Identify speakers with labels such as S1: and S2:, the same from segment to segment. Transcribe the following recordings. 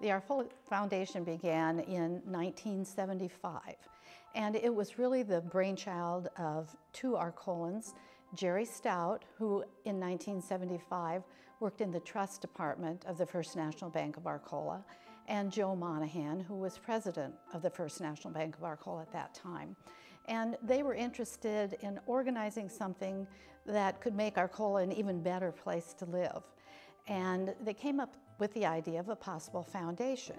S1: The Arcola Foundation began in 1975, and it was really the brainchild of two Arcolans, Jerry Stout, who in 1975 worked in the trust department of the First National Bank of Arcola, and Joe Monahan, who was president of the First National Bank of Arcola at that time. And they were interested in organizing something that could make Arcola an even better place to live. And they came up with the idea of a possible foundation.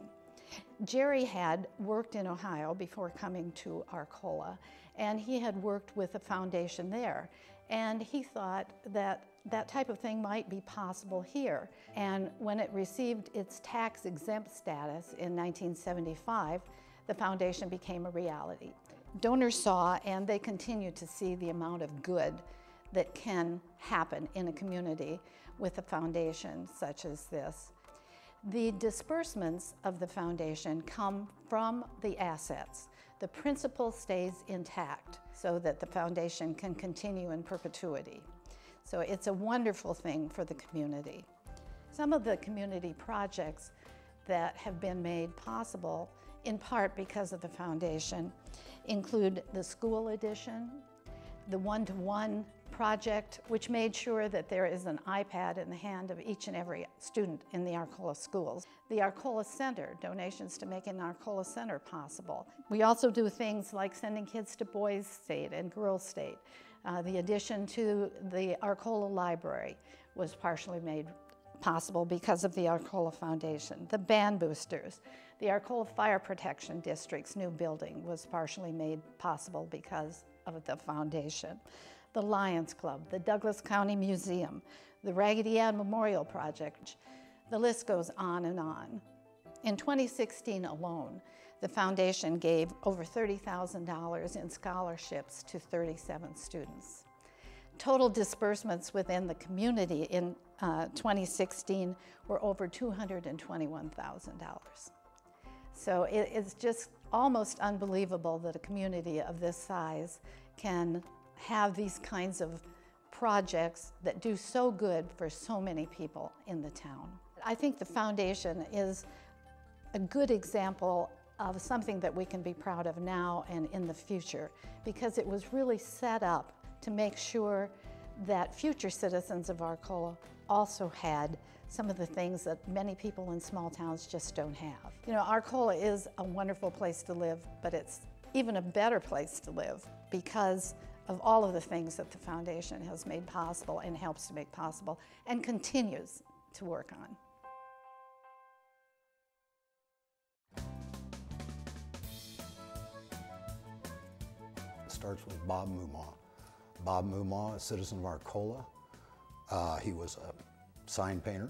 S1: Jerry had worked in Ohio before coming to Arcola, and he had worked with a foundation there. And he thought that that type of thing might be possible here. And when it received its tax exempt status in 1975, the foundation became a reality. Donors saw, and they continue to see, the amount of good that can happen in a community with a foundation such as this. The disbursements of the foundation come from the assets. The principal stays intact so that the foundation can continue in perpetuity. So it's a wonderful thing for the community. Some of the community projects that have been made possible in part because of the foundation include the school edition, the one-to-one project, which made sure that there is an iPad in the hand of each and every student in the Arcola schools. The Arcola Center, donations to making Arcola Center possible. We also do things like sending kids to Boys State and Girls State. Uh, the addition to the Arcola Library was partially made possible because of the Arcola Foundation. The band boosters, the Arcola Fire Protection District's new building was partially made possible because of the foundation. The Lions Club, the Douglas County Museum, the Raggedy Ann Memorial Project, the list goes on and on. In 2016 alone, the foundation gave over $30,000 in scholarships to 37 students. Total disbursements within the community in uh, 2016 were over $221,000. So it, it's just almost unbelievable that a community of this size can have these kinds of projects that do so good for so many people in the town. I think the foundation is a good example of something that we can be proud of now and in the future because it was really set up to make sure that future citizens of Arcola also had some of the things that many people in small towns just don't have. You know, Arcola is a wonderful place to live, but it's even a better place to live because of all of the things that the foundation has made possible and helps to make possible and continues to work on.
S2: It starts with Bob Moomaw. Bob Moomaw, a citizen of Arcola. Uh, he was a sign painter.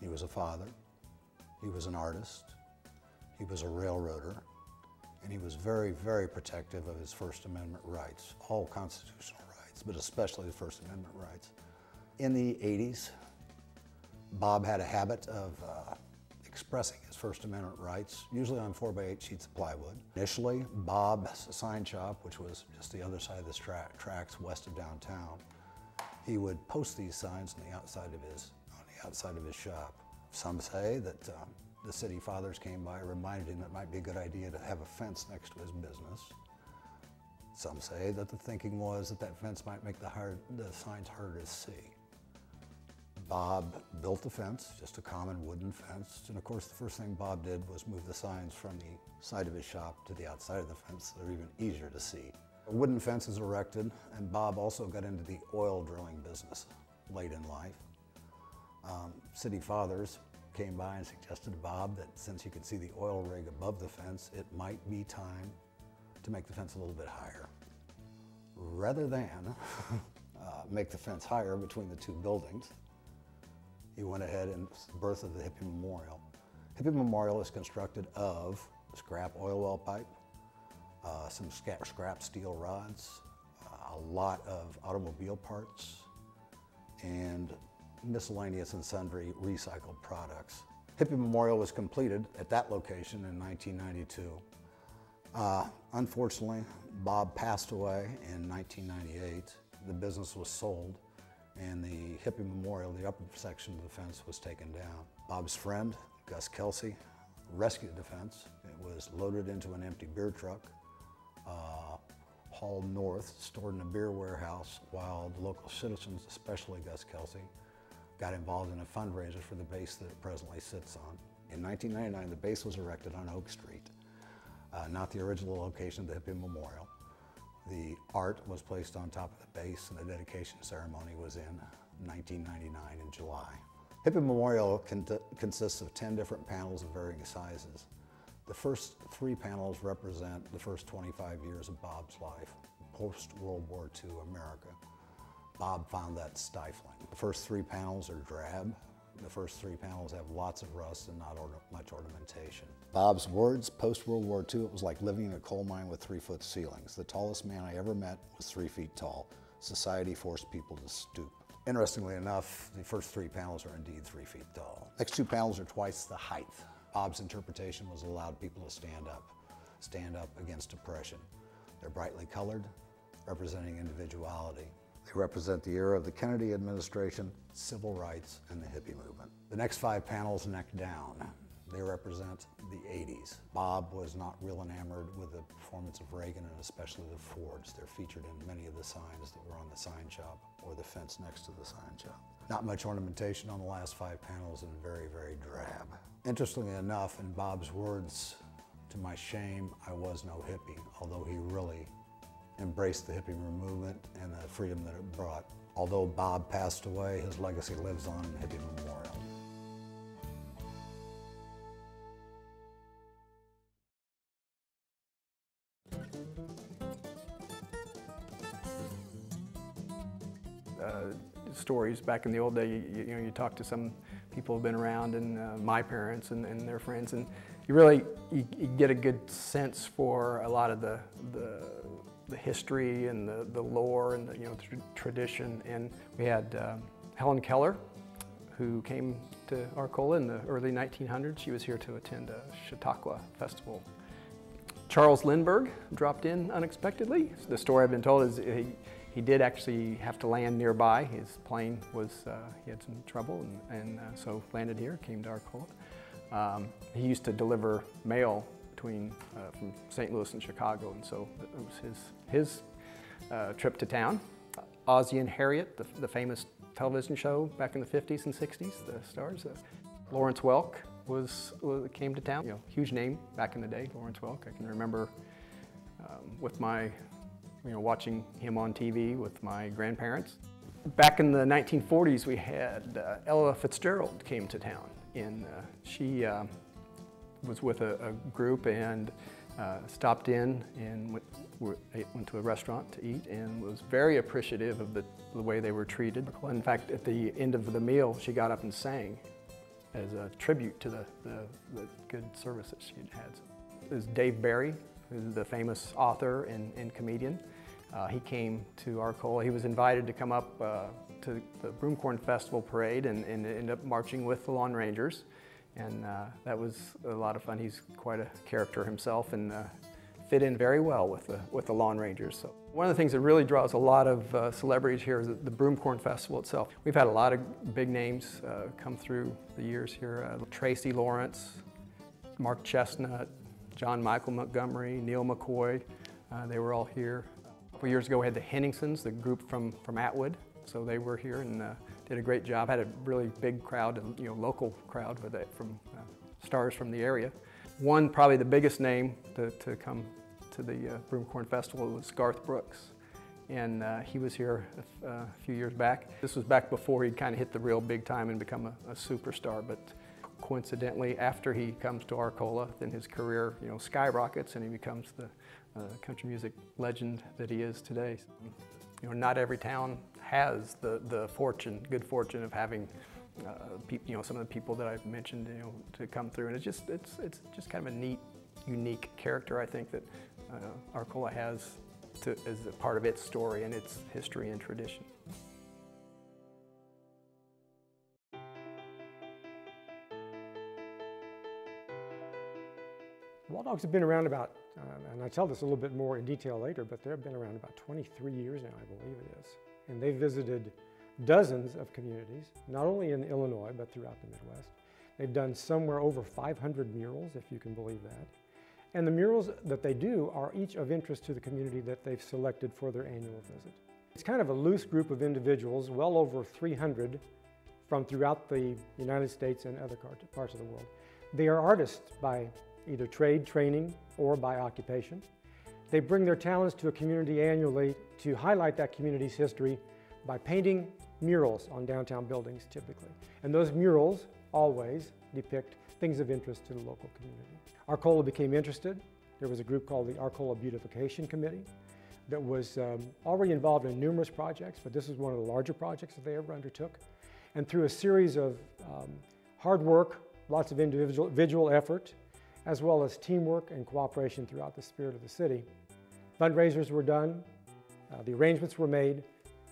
S2: He was a father. He was an artist. He was a railroader. And he was very, very protective of his First Amendment rights, all constitutional rights, but especially the First Amendment rights. In the 80s, Bob had a habit of uh, expressing his First Amendment rights, usually on 4x8 sheets of plywood. Initially, Bob's sign shop, which was just the other side of the tra tracks west of downtown, he would post these signs on the outside of his, on the outside of his shop. Some say that um, the city fathers came by reminded him that it might be a good idea to have a fence next to his business. Some say that the thinking was that that fence might make the, hard, the signs harder to see. Bob built the fence, just a common wooden fence. And of course, the first thing Bob did was move the signs from the side of his shop to the outside of the fence so they're even easier to see. A wooden fence is erected, and Bob also got into the oil drilling business late in life. Um, city fathers came by and suggested to Bob that since you could see the oil rig above the fence, it might be time to make the fence a little bit higher. Rather than uh, make the fence higher between the two buildings, he went ahead and birth of the Hippie Memorial. Hippie Memorial is constructed of scrap oil well pipe, uh, some scrap, scrap steel rods, uh, a lot of automobile parts, and miscellaneous and sundry recycled products. Hippie Memorial was completed at that location in 1992. Uh, unfortunately, Bob passed away in 1998. The business was sold and the hippie memorial, the upper section of the fence was taken down. Bob's friend, Gus Kelsey, rescued the fence. It was loaded into an empty beer truck, uh, hauled north, stored in a beer warehouse, while the local citizens, especially Gus Kelsey, got involved in a fundraiser for the base that it presently sits on. In 1999, the base was erected on Oak Street, uh, not the original location of the Hippie Memorial. The art was placed on top of the base and the dedication ceremony was in 1999 in July. Hippie Memorial consists of 10 different panels of varying sizes. The first three panels represent the first 25 years of Bob's life, post-World War II America. Bob found that stifling. The first three panels are drab. The first three panels have lots of rust and not much ornamentation. Bob's words, post-World War II, it was like living in a coal mine with three-foot ceilings. The tallest man I ever met was three feet tall. Society forced people to stoop. Interestingly enough, the first three panels are indeed three feet tall. Next two panels are twice the height. Bob's interpretation was allowed people to stand up, stand up against oppression. They're brightly colored, representing individuality. They represent the era of the Kennedy administration, civil rights, and the hippie movement. The next five panels neck down. They represent the 80s. Bob was not real enamored with the performance of Reagan and especially the Fords. They're featured in many of the signs that were on the sign shop or the fence next to the sign shop. Not much ornamentation on the last five panels and very, very drab. Interestingly enough, in Bob's words, to my shame, I was no hippie, although he really embraced the hippie movement and the freedom that it brought. Although Bob passed away, his legacy lives on in the Hippie Memorial.
S3: Uh, stories back in the old day, you, you, know, you talk to some people who've been around and uh, my parents and, and, their friends and you really you, you, get a good sense for a lot of the, the the history and the, the lore and the you know tradition. And we had um, Helen Keller, who came to Arcola in the early 1900s. She was here to attend a Chautauqua festival. Charles Lindbergh dropped in unexpectedly. The story I've been told is he, he did actually have to land nearby. His plane was, uh, he had some trouble and, and uh, so landed here, came to Arcola. Um, he used to deliver mail between uh, from St. Louis and Chicago, and so it was his, his uh, trip to town. Ozzie and Harriet, the, the, famous television show back in the 50s and 60s, the stars. Uh, Lawrence Welk was, was, came to town, you know, huge name back in the day, Lawrence Welk. I can remember um, with my, you know, watching him on TV with my grandparents. Back in the 1940s, we had uh, Ella Fitzgerald came to town, and uh, she uh, was with a, a group and uh, stopped in and went, went, to a restaurant to eat and was very appreciative of the, the, way they were treated. In fact, at the end of the meal, she got up and sang as a tribute to the, the, the good service that she had had. Is Dave Barry, who's the famous author and, and comedian. Uh, he came to Arcola. He was invited to come up uh, to the Broomcorn Festival Parade and, and ended up marching with the Lawn Rangers and uh, that was a lot of fun. He's quite a character himself and uh, fit in very well with the, with the Lawn Rangers. So one of the things that really draws a lot of uh, celebrities here is the, Broomcorn Festival itself. We've had a lot of big names uh, come through the years here. Uh, Tracy Lawrence, Mark Chesnutt, John Michael Montgomery, Neal McCoy, uh, they were all here. A couple years ago we had the Henningsens, the group from, from Atwood, so they were here and did a great job. Had a really big crowd, you know, local crowd with it from uh, stars from the area. One, probably the biggest name to, to come to the uh, Broomcorn Festival was Garth Brooks. And uh, he was here a, a, few years back. This was back before he'd kind of hit the real big time and become a, a superstar. But coincidentally, after he comes to Arcola, then his career, you know, skyrockets and he becomes the uh, country music legend that he is today. You know, not every town has the, the fortune, good fortune of having uh, you know, some of the people that I've mentioned, you know, to come through. And it's just, it's, it's just kind of a neat, unique character, I think, that uh, Arcola has to, as a part of its story and its history and tradition.
S4: Wall dogs have been around about, uh, and I tell this a little bit more in detail later, but they've been around about 23 years now, I believe it is and they visited dozens of communities, not only in Illinois, but throughout the Midwest. They've done somewhere over 500 murals, if you can believe that. And the murals that they do are each of interest to the community that they've selected for their annual visit. It's kind of a loose group of individuals, well over 300 from throughout the United States and other parts of the world. They are artists by either trade, training, or by occupation. They bring their talents to a community annually to highlight that community's history by painting murals on downtown buildings typically. And those murals always depict things of interest to the local community. Arcola became interested. There was a group called the Arcola Beautification Committee that was um, already involved in numerous projects, but this was one of the larger projects that they ever undertook. And through a series of um, hard work, lots of individual, individual effort, as well as teamwork and cooperation throughout the spirit of the city, fundraisers were done, uh, the arrangements were made,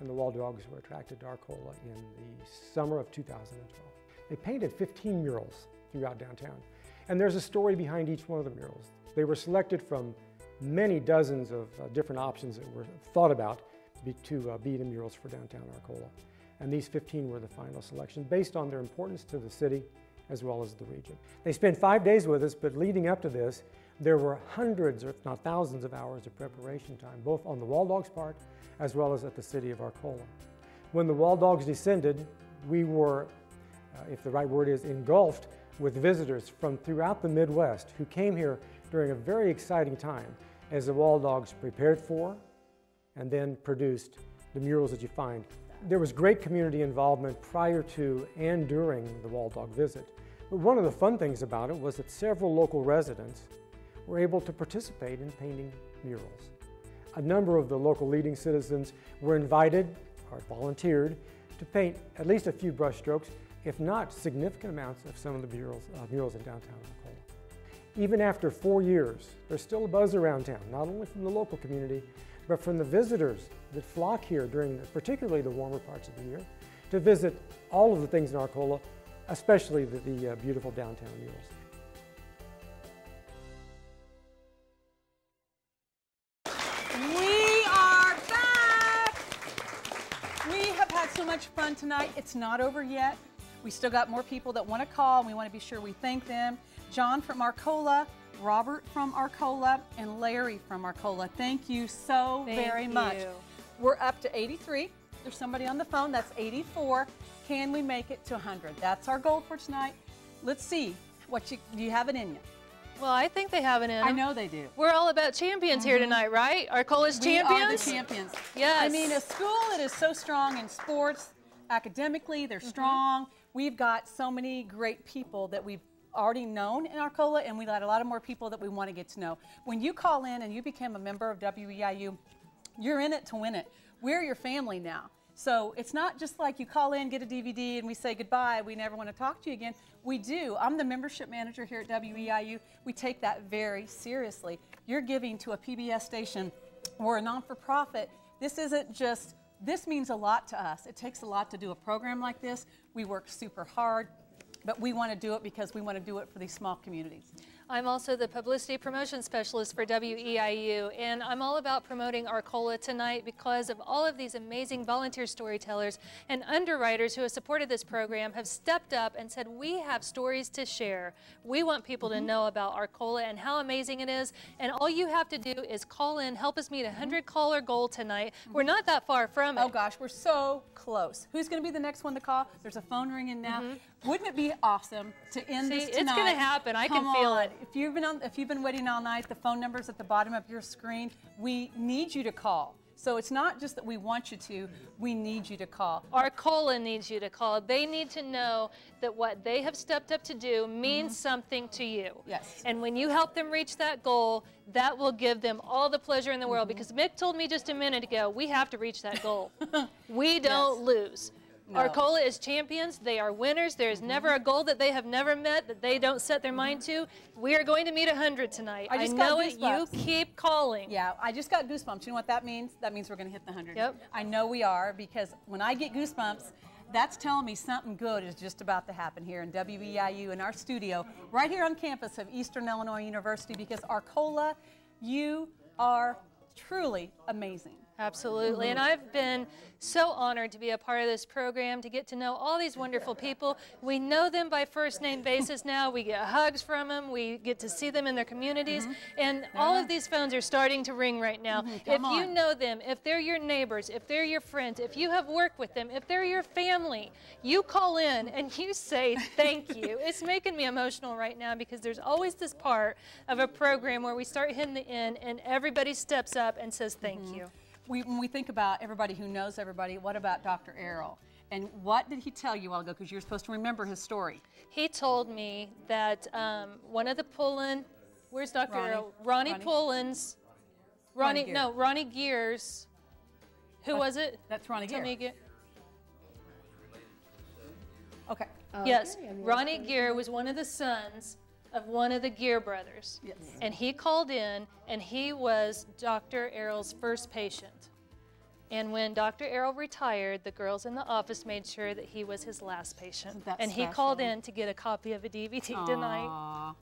S4: and the wall dogs were attracted to Arcola in the summer of 2012. They painted 15 murals throughout downtown. And there's a story behind each one of the murals. They were selected from many dozens of uh, different options that were thought about be, to uh, be the murals for downtown Arcola. And these 15 were the final selection based on their importance to the city as well as the region. They spent five days with us, but leading up to this, there were hundreds, if not thousands, of hours of preparation time, both on the Wall Dogs part as well as at the city of Arcola. When the Wall Dogs descended, we were, uh, if the right word is, engulfed with visitors from throughout the Midwest who came here during a very exciting time as the Wall Dogs prepared for and then produced the murals that you find. There was great community involvement prior to and during the Wall Dog visit. But one of the fun things about it was that several local residents were able to participate in painting murals. A number of the local leading citizens were invited or volunteered to paint at least a few brushstrokes if not significant amounts of some of the murals, uh, murals in downtown Arcola. Even after four years, there's still a buzz around town, not only from the local community, but from the visitors that flock here during particularly the warmer parts of the year to visit all of the things in Arcola, especially the, the uh, beautiful downtown murals.
S5: We are back! We have had so much fun tonight. It's not over yet. We still got more people that want to call, and we want to be sure we thank them. John from Arcola, Robert from Arcola, and Larry from Arcola. Thank you so
S6: thank
S5: very
S6: you.
S5: much. We're up to 83. There's somebody on the phone. That's 84. Can we make it to 100? That's our goal for tonight. Let's see. What you do you have it in you?
S6: Well, I think they have it in.
S5: I know they do.
S6: We're all about champions mm -hmm. here
S5: Mm-hmm.
S6: tonight, right? Arcola's champions.
S5: We are the champions.
S6: Yes.
S5: I mean, a school that is so strong in sports, academically, they're mm -hmm. strong. We've got so many great people that we've already known in Arcola, and we got a lot of more people that we want to get to know. When you call in and you become a member of WEIU, you're in it to win it. We're your family now. So it's not just like you call in, get a DVD, and we say goodbye, we never want to talk to you again. We do. I'm the membership manager here at WEIU. We take that very seriously. You're giving to a PBS station. We're a non-for-profit. This isn't just this means a lot to us. It takes a lot to do a program like this. We work super hard, but we want to do it because we want to do it for these small communities.
S6: I'm also the publicity promotion specialist for WEIU, and I'm all about promoting Arcola tonight because of all of these amazing volunteer storytellers and underwriters who have supported this program have stepped up and said, we have stories to share. We want people to know about Arcola and how amazing it is, and all you have to do is call in, help us meet a 100 caller goal tonight. Mm -hmm. We're not that far from it.
S5: Oh gosh, we're so close. Who's going to be the next one to call? There's a phone ringing now. Mm -hmm. Wouldn't it be awesome to end
S6: See,
S5: this tonight?
S6: It's going to happen. I
S5: Come
S6: can feel
S5: on.
S6: it.
S5: If you've been on, if you've been waiting all night, the phone number's at the bottom of your screen. We need you to call. So it's not just that we want you to, we need you to call.
S6: Arcola needs you to call. They need to know that what they have stepped up to do means mm -hmm. something to you.
S5: Yes.
S6: And when you help them reach that goal, that will give them all the pleasure in the world. Mm -hmm. Because Mick told me just a minute ago, we have to reach that goal. we don't yes. lose. No. Arcola is champions. They are winners. There is mm -hmm. never a goal that they have never met that they don't set their mind to. We are going to meet 100 tonight.
S5: I,
S6: I know it. You keep calling.
S5: Yeah, I just got goosebumps. You know what that means? That means we're going to hit the 100.
S6: Yep.
S5: I know we are because when I get goosebumps, that's telling me something good is just about to happen here in WEIU in our studio, right here on campus of Eastern Illinois University because Arcola, you are truly amazing.
S6: Absolutely. And I've been so honored to be a part of this program, to get to know all these wonderful people. We know them by first name basis now. We get hugs from them. We get to see them in their communities. Mm-hmm. And all of these phones are starting to ring right now. Mm-hmm, if
S5: Come
S6: you know them, if they're your neighbors, if they're your friends, if you have worked with them, if they're your family, you call in and you say thank you. it's making me emotional right now because there's always this part of a program where we start hitting the end and everybody steps up and says thank mm-hmm. you.
S5: We, when we think about everybody who knows everybody, what about Dr. Errol? And what did he tell you a while ago? Because you're supposed to remember his story.
S6: He told me that um, one of the Pullen, where's Dr.
S5: Ronnie.
S6: Errol? Ronnie,
S5: Ronnie.
S6: Pullen's,
S5: Ronnie
S6: Ronnie, no, Ronnie Gears. Who was it?
S5: That's Ronnie
S6: Tell
S5: Gear.
S6: me again.
S5: Okay.
S6: yes, Ronnie Gear was one of the sons of one of the Gear brothers.
S5: Yes.
S6: And he called in, and he was Dr. Errol's first patient. And when Dr. Errol retired, the girls in the office made sure that he was his last patient.
S5: Isn't
S6: and he called in to get a copy of a DVD tonight.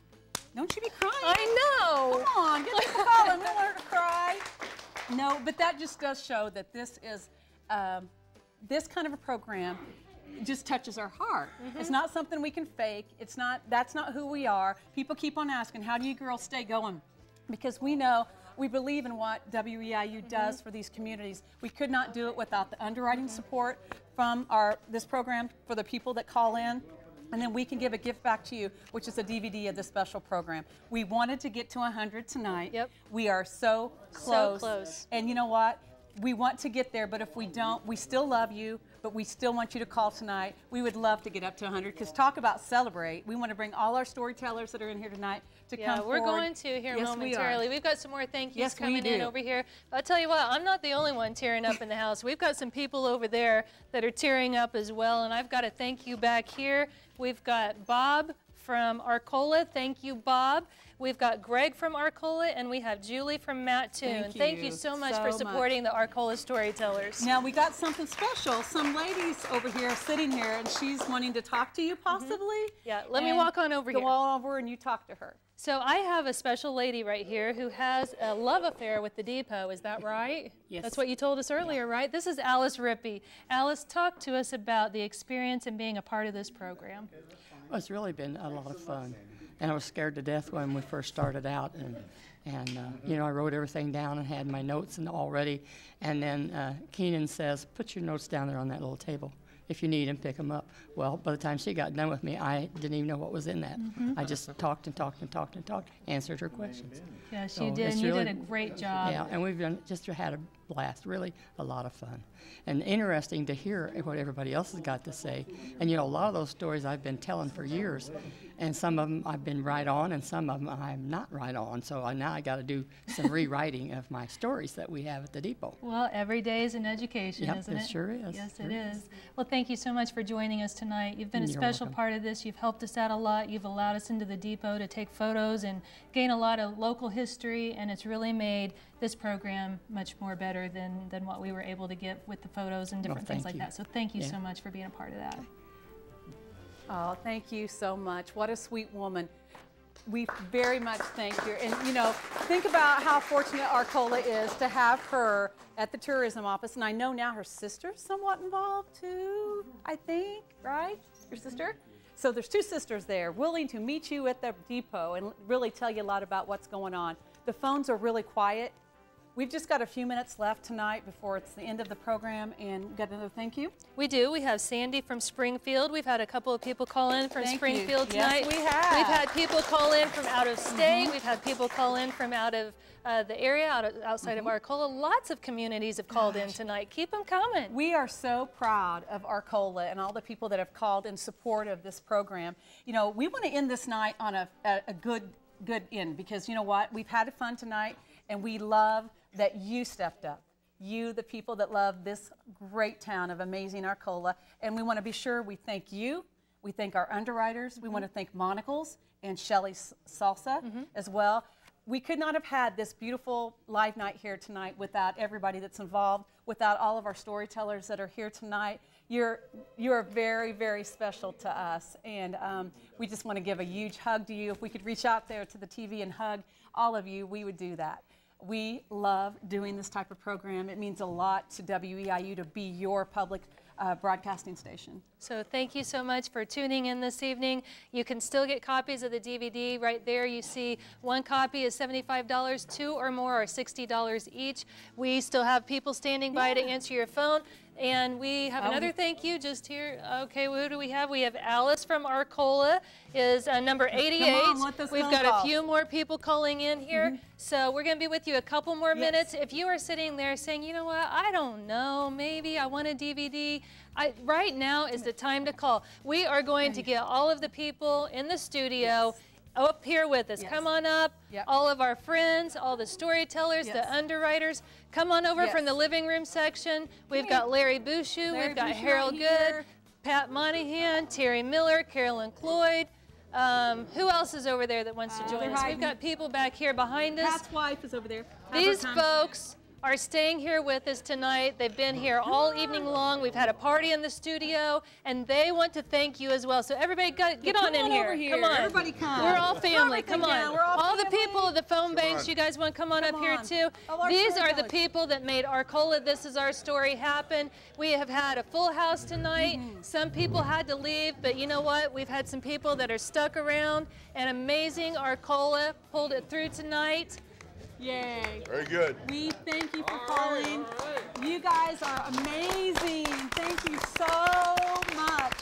S5: Don't you be crying.
S6: I know.
S5: Come on, get people calling. We don't want her to cry. No, but that just does show that this is um, this kind of a program just touches our heart. It's mm-hmm. not something we can fake. It's not that's not who we are. People keep on asking, how do you girls stay going? Because we know we believe in what WEIU mm-hmm. does for these communities. We could not do it without the underwriting mm-hmm. support from our this program for the people that call in. And then we can give a gift back to you, which is a DVD of the special program. We wanted to get to 100 tonight.
S6: Yep.
S5: We are so close.
S6: So close.
S5: And you know what? We want to get there, but if we don't, we still love you, but we still want you to call tonight. We would love to get up to 100 because talk about celebrate. We want to bring all our storytellers that are in here tonight to
S6: Yeah,
S5: come
S6: we're
S5: forward.
S6: going to here
S5: Yes, we
S6: momentarily. We've got some more thank yous
S5: Yes,
S6: coming in over here. I'll tell you what, I'm not the only one tearing up in the house. We've got some people over there that are tearing up as well, and I've got a thank you back here. We've got Bob from Arcola. Thank you, Bob. We've got Greg from Arcola, and we have Julie from Mattoon.
S5: Thank
S6: you
S5: you
S6: so much
S5: so
S6: for
S5: much.
S6: supporting the Arcola storytellers.
S5: Now we got something special. Some ladies over here sitting here, and she's wanting to talk to you, possibly.
S6: Mm-hmm. Yeah, let me walk on over
S5: go
S6: here.
S5: all over, and you talk to her.
S6: So I have a special lady right here who has a love affair with the depot. Is that right?
S5: Yes.
S6: That's what you told us earlier, right? This is Alice Rippey. Alice, talk to us about the experience and being a part of this program.
S7: Well, it's really been a lot of fun, and I was scared to death when we first started out, and and uh, you know I wrote everything down and had my notes and all ready, and then uh, Keenan says, "Put your notes down there on that little table. If you need them, pick them up." Well, by the time she got done with me, I didn't even know what was in that. I just talked and talked and talked and talked, answered her questions.
S6: Yes,
S7: So
S6: you did, and you
S7: really-
S6: did a great job.
S7: Yeah, and we've done, just had a blast, really a lot of fun. And interesting to hear what everybody else has got to say. And you know, a lot of those stories I've been telling for years, and some of them I've been right on, and some of them I'm not right on. So I, now I got to do some rewriting of my stories that we have at the depot.
S6: Well, every day is an education,
S7: Yep,
S6: isn't
S7: it
S6: it?
S7: sure is,
S6: Yes, it is. Well, thank you so much for joining us tonight. You've been a
S7: You're
S6: special
S7: welcome.
S6: part of this. You've helped us out a lot. You've allowed us into the depot to take photos and gain a lot of local history, and it's really made this program much more better than, than what we were able to get with the photos and different things like
S7: you.
S6: that. So thank you
S7: Yeah.
S6: so much for being a part of that.
S5: Oh, thank you so much. What a sweet woman. We very much thank you. And you know, think about how fortunate Arcola is to have her at the tourism office. And I know now her sister's somewhat involved too, I think, right? Your sister? So there's two sisters there willing to meet you at the depot and really tell you a lot about what's going on. The phones are really quiet. We've just got a few minutes left tonight before it's the end of the program and got another thank you.
S6: We do. We have Sandy from Springfield. We've had a couple of people call in from
S5: Thank you.
S6: Springfield
S5: Yes,
S6: tonight.
S5: we have. Mm-hmm.
S6: We've had people call in from out of state. We've had people call in from out of uh, the area, out of, outside
S5: Mm-hmm.
S6: of Arcola. Lots of communities have called in tonight. Keep them coming.
S5: We are so proud of Arcola and all the people that have called in support of this program. You know, we want to end this night on a, a, a good good end because you know what? We've had fun tonight and we love that you stepped up. You, the people that love this great town of amazing Arcola. And we want to be sure we thank you. We thank our underwriters. We want to thank Monocles and Shelley Salsa as well. We could not have had this beautiful live night here tonight without everybody that's involved, without all of our storytellers that are here tonight. You're, you're very, very special to us. And um, we just want to give a huge hug to you. If we could reach out there to the TV and hug all of you, we would do that. We love doing this type of program. It means a lot to WEIU to be your public uh, broadcasting station.
S6: So thank you so much for tuning in this evening. You can still get copies of the DVD right there. You see one copy is $75, two or more are $60 each. We still have people standing by to answer your phone. And we have
S5: Um,
S6: another thank you just here. Okay, who do we have? We have Alice from Arcola is uh, number 88.
S5: let
S6: We've got a few more people calling in here. So we're going to be with you a couple more minutes. If you are sitting there saying, you know what, I don't know, maybe I want a DVD, I, right now is the time to call. We are going to get all of the people in the studio up here with us.
S5: Yes.
S6: Come on up.
S5: Yep.
S6: All of our friends, all the storytellers,
S5: Yes.
S6: the underwriters, come on over from the living room section. We've got. Larry Bouchou,
S5: Larry
S6: we've got
S5: Bouchou
S6: Harold
S5: right
S6: Good. Pat Monahan, Terry Miller, Carolyn Cloyd. Um, who else is over there that wants to
S5: Uh,
S6: join
S5: they're
S6: us? We've got people back here behind us.
S5: Pat's wife is over there. Have
S6: These folks are staying here with us tonight. They've been here all evening long. We've had a party in the studio, and they want to thank you as well. So everybody, get, get
S5: come
S6: on in
S5: on
S6: here.
S5: here.
S6: Come on.
S5: Everybody come.
S6: We're all family. Come on.
S5: down. We're all
S6: the
S5: family.
S6: people of the phone banks, you guys want to come on
S5: Come
S6: up here too? These are the people that made Arcola This Is Our Story happen. We have had a full house tonight.
S5: Mm-hmm.
S6: Some people had to leave, but you know what? We've had some people that are stuck around, and amazing Arcola pulled it through tonight.
S5: Yay.
S8: Very good.
S5: We thank you for calling. You guys are amazing. Thank you so much.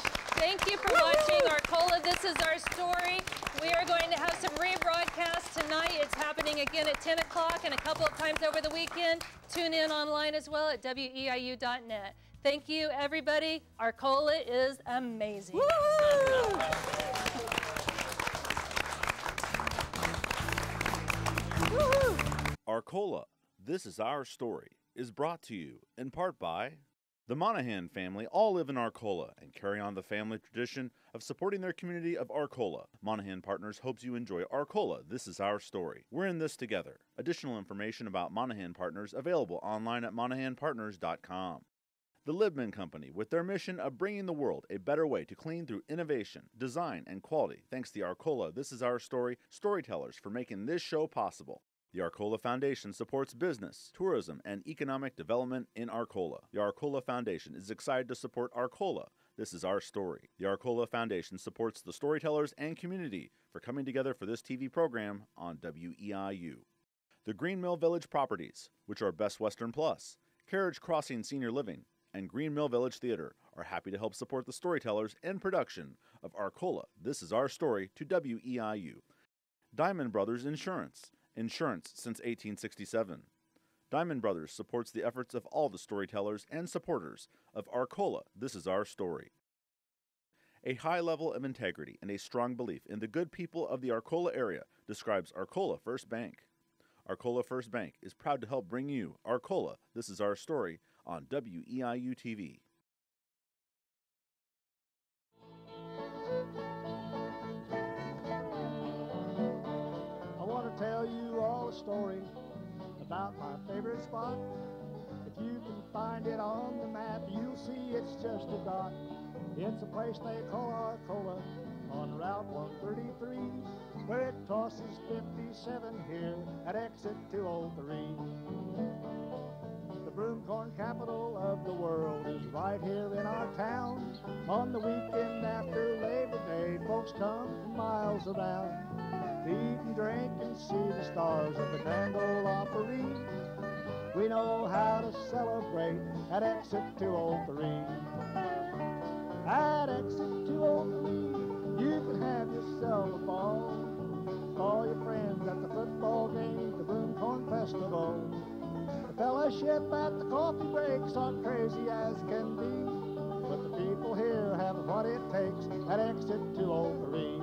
S6: Thank you for watching Arcola. This is our story. We are going to have some rebroadcasts tonight. It's happening again at 10 o'clock and a couple of times over the weekend. Tune in online as well at weiu.net. Thank you, everybody. Arcola is amazing.
S8: Arcola, This Is Our Story, is brought to you in part by the Monahan family all live in Arcola and carry on the family tradition of supporting their community of Arcola. Monahan Partners hopes you enjoy Arcola. This is our story. We're in this together. Additional information about Monahan Partners available online at monahanpartners.com. The Libman Company, with their mission of bringing the world a better way to clean through innovation, design, and quality, thanks to Arcola This Is Our Story storytellers for making this show possible. The Arcola Foundation supports business, tourism, and economic development in Arcola. The Arcola Foundation is excited to support Arcola. This is our story. The Arcola Foundation supports the storytellers and community for coming together for this TV program on WEIU. The Green Mill Village properties, which are Best Western Plus, Carriage Crossing Senior Living, and Green Mill Village Theater, are happy to help support the storytellers and production of Arcola. This is our story to WEIU. Diamond Brothers Insurance, insurance since 1867. Diamond Brothers supports the efforts of all the storytellers and supporters of Arcola. This is our story. A high level of integrity and a strong belief in the good people of the Arcola area describes Arcola First Bank. Arcola First Bank is proud to help bring you Arcola. This is our story on WEIU TV.
S9: Tell you all a story about my favorite spot. If you can find it on the map, you'll see it's just a dot. It's a place they call Arcola on Route 133, where it crosses 57 here at exit 203. The broomcorn capital of the world is right here in our town. On the weekend after folks come from miles around to eat and drink and see the stars of the Opry. We know how to celebrate at exit 203. At exit 203, you can have yourself a ball. Call your friends at the football game, the Broomcorn Festival. The fellowship at the coffee breaks are crazy as can be. Have what it takes at exit 203.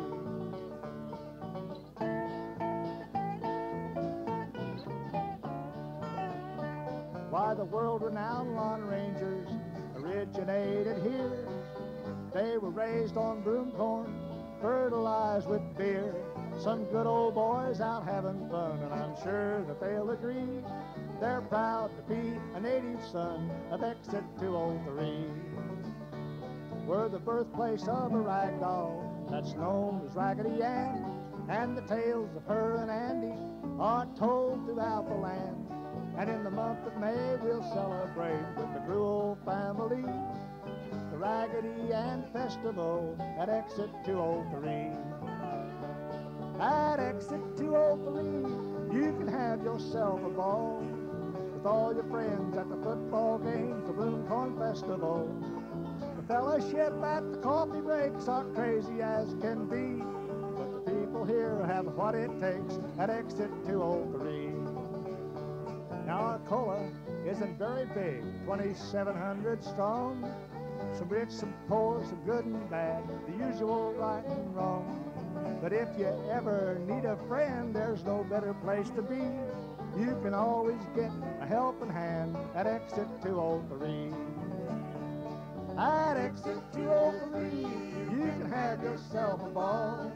S9: Why the world-renowned Lawn Rangers originated here. They were raised on broomcorn, fertilized with beer. Some good old boys out having fun, and I'm sure that they'll agree. They're proud to be a native son of Exit 203. We're the birthplace of a rag doll that's known as Raggedy Ann. And the tales of her and Andy are told throughout the land. And in the month of May, we'll celebrate with the Gruelle family the Raggedy Ann Festival at Exit 203. At Exit 203, you can have yourself a ball with all your friends at the football games, the Broomcorn Festival. Fellowship at the coffee breaks are crazy as can be, but the people here have what it takes at Exit 203. Now Arcola isn't very big, 2,700 strong. Some rich, some poor, some good and bad, the usual right and wrong. But if you ever need a friend, there's no better place to be. You can always get a helping hand at exit 203. At exit 203, you can have yourself a ball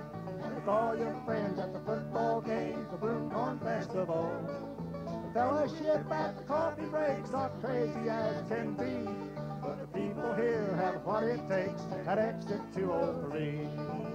S9: with all your friends at the football games, the Broomcorn Festival. Fellowship at the coffee breaks are crazy as can be. But the people here have what it takes at exit 203.